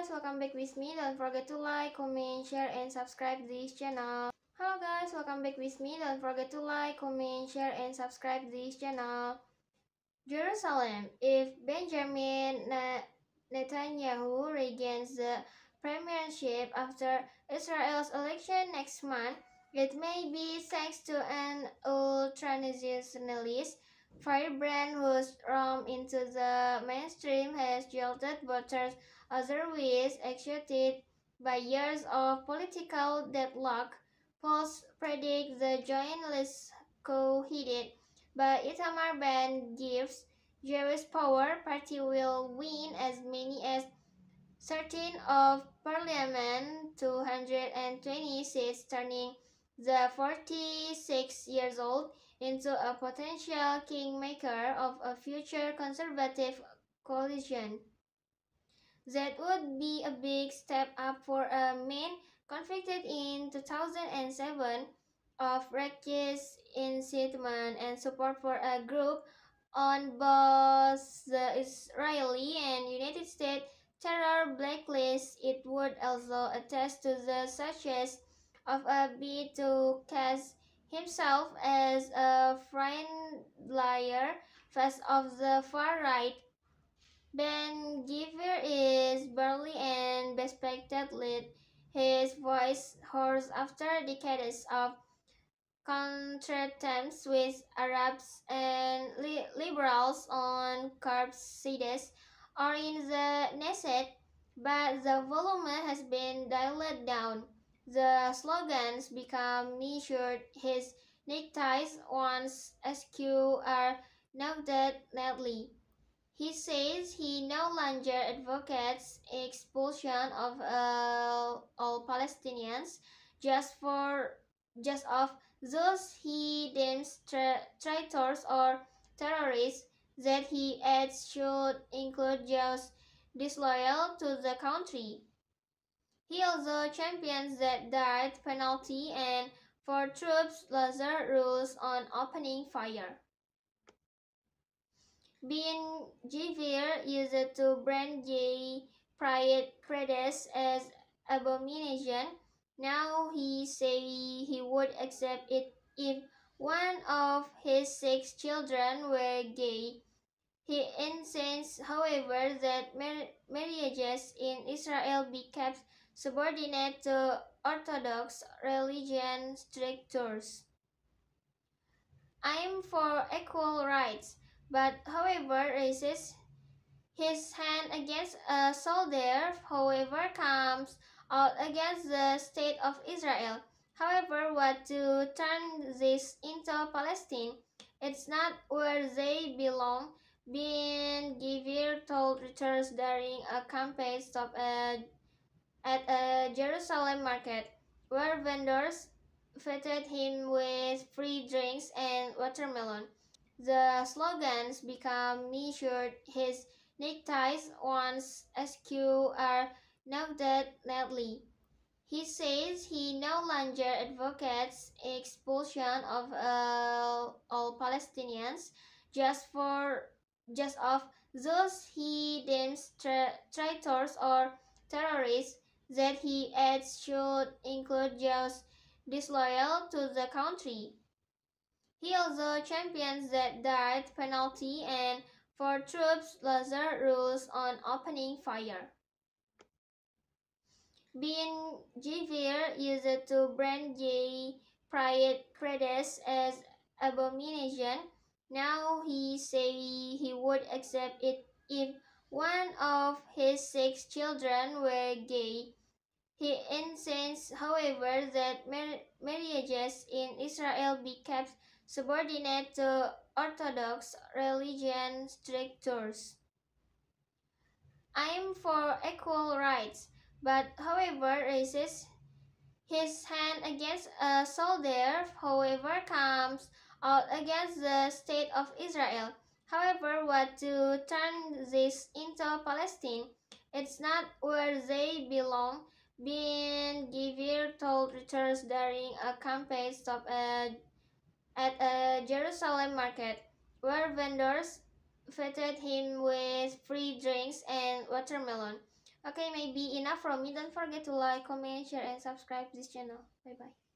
guys, welcome back with me. Don't forget to like, comment, share, and subscribe this channel. Hello guys, welcome back with me. Don't forget to like, comment, share, and subscribe this channel. Jerusalem. If Benjamin Netanyahu regains the premiership after Israel's election next month, it may be thanks to an ultra-nationalist firebrand whose rom into the mainstream has jolted voters otherwise exhausted by years of political deadlock. Polls predict the joint list co-headed by Itamar Ben-Gvir's Jewish Power Party will win as many as 13 of parliament 220 seats turning the 46 years old into a potential kingmaker of a future conservative coalition. That would be a big step up for a man convicted in 2007 of reckless incitement and support for a group on both the Israeli and United States terror blacklist. It would also attest to the success of a bid to cast himself as a friendlier face of the far right. Ben-Gvir is burly and bespectacled, his voice hoarse after decades of contretemps with Arabs and li liberals on curbsides or in the Knesset, but the volume has been dialed down. The slogans become measured. His neckties once askew are noted neatly. He says he no longer advocates expulsion of uh, all Palestinians just for just of those he deems tra traitors or terrorists that he adds should include those disloyal to the country. He also champions the death penalty and for troops laser rules on opening fire. Ben Gvir used to brand gay pride predes as abomination. Now he say he would accept it if one of his six children were gay. He insists, however, that mar marriages in Israel be kept subordinate to Orthodox religion strictures. I am for equal rights, but however raises his hand against a soldier, however comes out against the state of Israel. However, what to turn this into Palestine? It's not where they belong. Ben-Gvir told Reuters during a campaign stop at at a Jerusalem market, where vendors feted him with free drinks and watermelon. The slogans become measured. His neckties, once askew, are noted neatly. He says he no longer advocates expulsion of uh, all Palestinians just for just of those he deems tra traitors or terrorists that he adds should include those disloyal to the country. He also champions the death penalty and for troops laser rules on opening fire. Ben-Gvir used to brand gay pride as abomination. Now he say he would accept it if one of his six children were gay. He insists, however, that mar marriages in Israel be kept subordinate to Orthodox religion strictures. I am for equal rights, but however raises his hand against a soldier, however comes out against the state of Israel. However, what to turn this into Palestine? It's not where they belong. Ben-Gvir told Reuters during a campaign stop at, at a Jerusalem market, where vendors feted him with free drinks and watermelon. okay maybe enough from me. Don't forget to like comment share and subscribe this channel. Bye bye